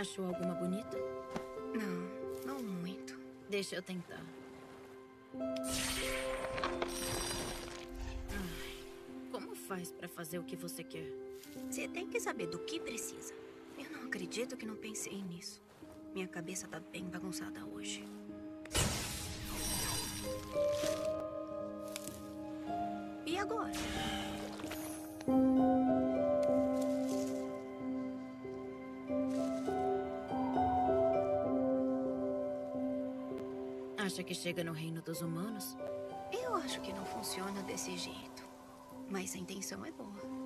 Achou alguma bonita? Não, não muito. Deixa eu tentar. Ai, como faz pra fazer o que você quer? Você tem que saber do que precisa. Eu não acredito que não pensei nisso. Minha cabeça tá bem bagunçada hoje. E agora? Acha que chega no reino dos humanos? Eu acho que não funciona desse jeito. Mas a intenção é boa?